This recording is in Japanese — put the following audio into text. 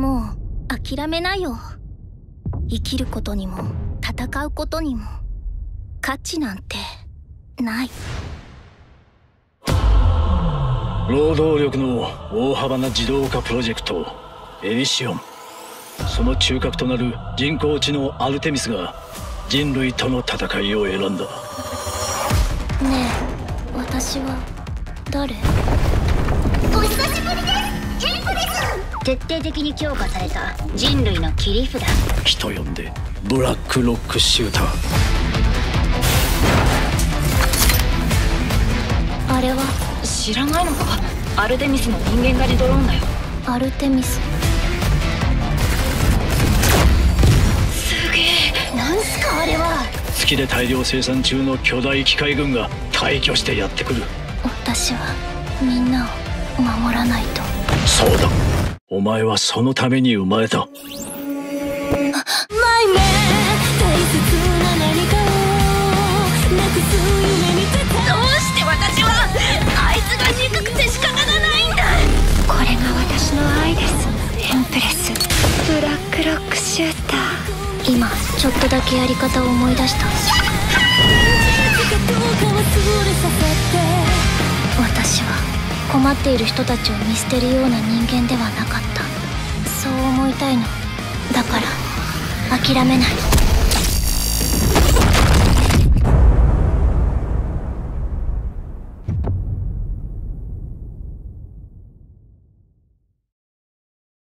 もう諦めなよ。生きることにも戦うことにも価値なんてない。労働力の大幅な自動化プロジェクトエリシオン。その中核となる人工知能アルテミスが人類との戦いを選んだ。ねえ私は誰？お久しぶりです。ケイコです徹底的に強化された。人類の切り札。人呼んでブラックロックシューター。あれは？知らないのか？アルテミスの人間狩りドローンだよ。アルテミス？すげえ。なんすか？あれは？月で大量生産中の巨大機械軍が大挙してやってくる。私はみんなを守らないと。そうだお前はそのために生まれた。今ちょっとだけやり方を思い出した。私は困っている人たちを見捨てるような人間ではなかった。そう思いたいの。だから諦めない。